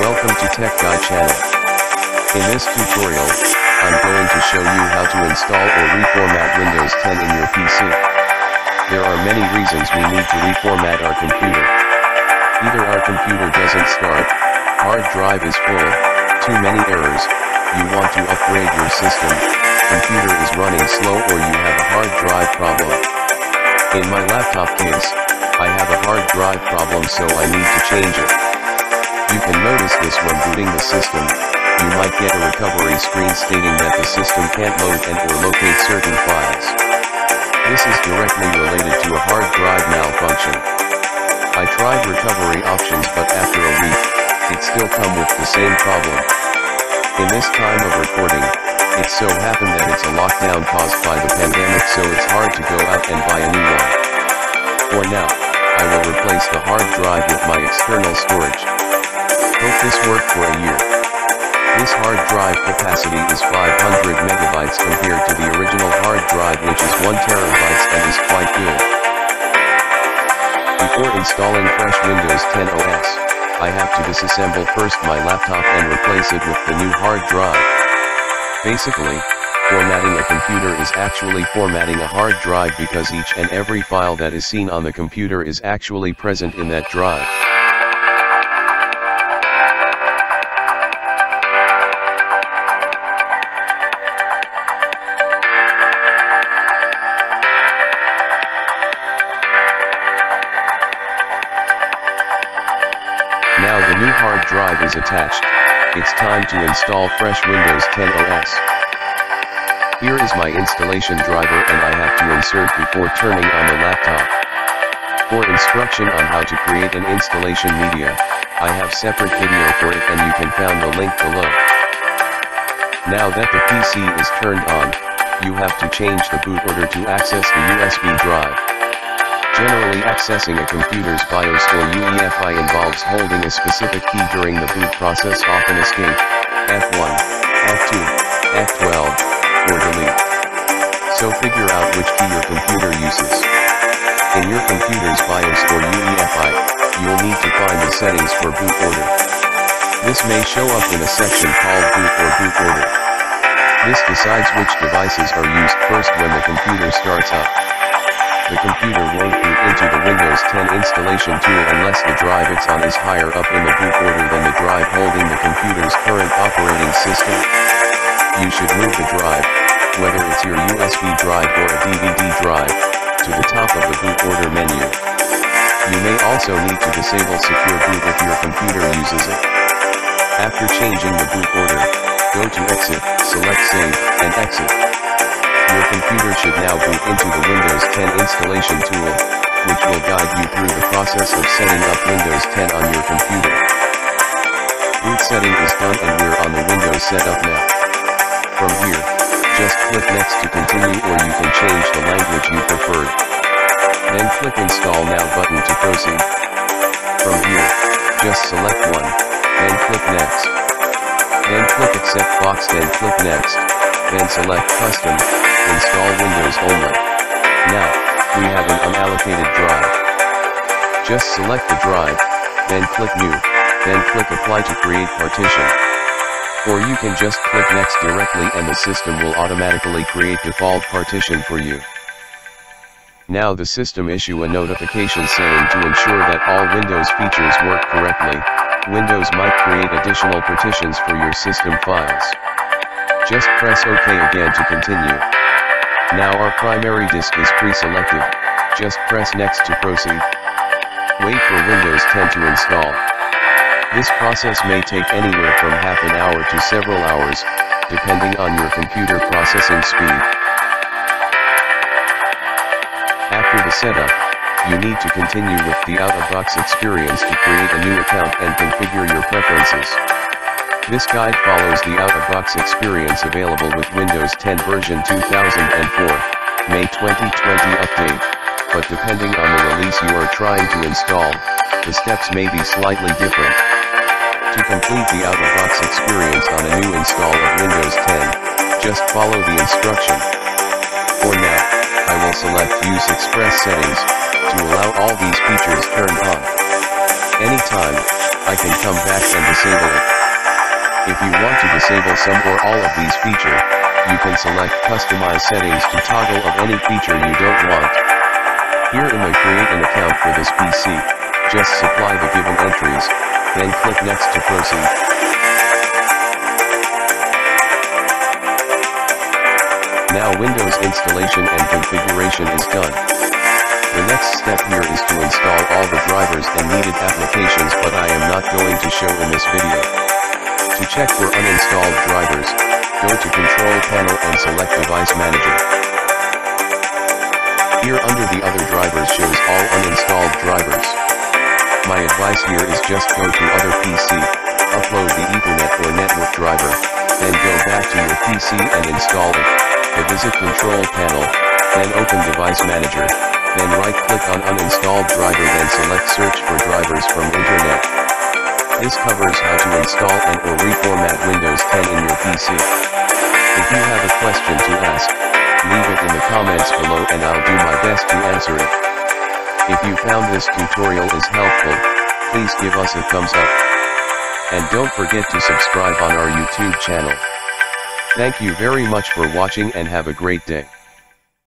Welcome to Tech Guy channel. In this tutorial, I'm going to show you how to install or reformat Windows 10 in your PC. There are many reasons we need to reformat our computer. Either our computer doesn't start, hard drive is full, too many errors, you want to upgrade your system, computer is running slow or you have a hard drive problem. In my laptop case, I have a hard drive problem so I need to change it. You can notice this when booting the system, you might get a recovery screen stating that the system can't load and or locate certain files. This is directly related to a hard drive malfunction. I tried recovery options but after a week, it still come with the same problem. In this time of recording, it so happened that it's a lockdown caused by the pandemic so it's hard to go out and buy a new one. For now, I will replace the hard drive with my external storage. This worked for a year. This hard drive capacity is 500 megabytes compared to the original hard drive which is 1 terabytes and is quite good. Before installing fresh Windows 10 OS, I have to disassemble first my laptop and replace it with the new hard drive. Basically, formatting a computer is actually formatting a hard drive because each and every file that is seen on the computer is actually present in that drive. Hard drive is attached, it's time to install fresh Windows 10 OS. Here is my installation driver and I have to insert before turning on the laptop. For instruction on how to create an installation media, I have separate video for it and you can find the link below. Now that the PC is turned on, you have to change the boot order to access the USB drive. Generally accessing a computer's BIOS or UEFI involves holding a specific key during the boot process often escape, F1, F2, F12, or delete. So figure out which key your computer uses. In your computer's BIOS or UEFI, you'll need to find the settings for boot order. This may show up in a section called boot or boot order. This decides which devices are used first when the computer starts up. The computer won't boot into the Windows 10 installation tool unless the drive it's on is higher up in the boot order than the drive holding the computer's current operating system. You should move the drive, whether it's your USB drive or a DVD drive, to the top of the boot order menu. You may also need to disable secure boot if your computer uses it. After changing the boot order, go to Exit, installation tool, which will guide you through the process of setting up Windows 10 on your computer. Boot setting is done and we're on the Windows setup now. From here, just click Next to continue or you can change the language you prefer. Then click Install Now button to proceed. From here, just select one, then click Next. Then click Accept box then click Next, then select Custom, install Windows only. Now, we have an unallocated drive. Just select the drive, then click New, then click Apply to create partition. Or you can just click Next directly and the system will automatically create default partition for you. Now the system issue a notification saying to ensure that all Windows features work correctly, Windows might create additional partitions for your system files. Just press OK again to continue. Now our primary disk is pre-selected, just press next to proceed. Wait for Windows 10 to install. This process may take anywhere from half an hour to several hours, depending on your computer processing speed. After the setup, you need to continue with the out-of-box experience to create a new account and configure your preferences. This guide follows the out-of-box experience available with Windows 10 version 2004, May 2020 update, but depending on the release you are trying to install, the steps may be slightly different. To complete the out-of-box experience on a new install of Windows 10, just follow the instruction. For now, I will select Use Express Settings, to allow all these features turned on. anytime, I can come back and disable it. If you want to disable some or all of these feature, you can select customize settings to toggle of any feature you don't want. Here in my create an account for this PC, just supply the given entries, then click next to proceed. Now Windows installation and configuration is done. The next step here is to install all the drivers and needed applications but I am not going to show in this video. To check for uninstalled drivers, go to Control Panel and select Device Manager. Here under the other drivers shows all uninstalled drivers. My advice here is just go to other PC, upload the Ethernet or network driver, then go back to your PC and install it, the visit Control Panel, then open Device Manager, then right-click on uninstalled driver then select search for drivers from internet. This covers how to install and or reformat Windows 10 in your PC. If you have a question to ask, leave it in the comments below and I'll do my best to answer it. If you found this tutorial is helpful, please give us a thumbs up. And don't forget to subscribe on our YouTube channel. Thank you very much for watching and have a great day.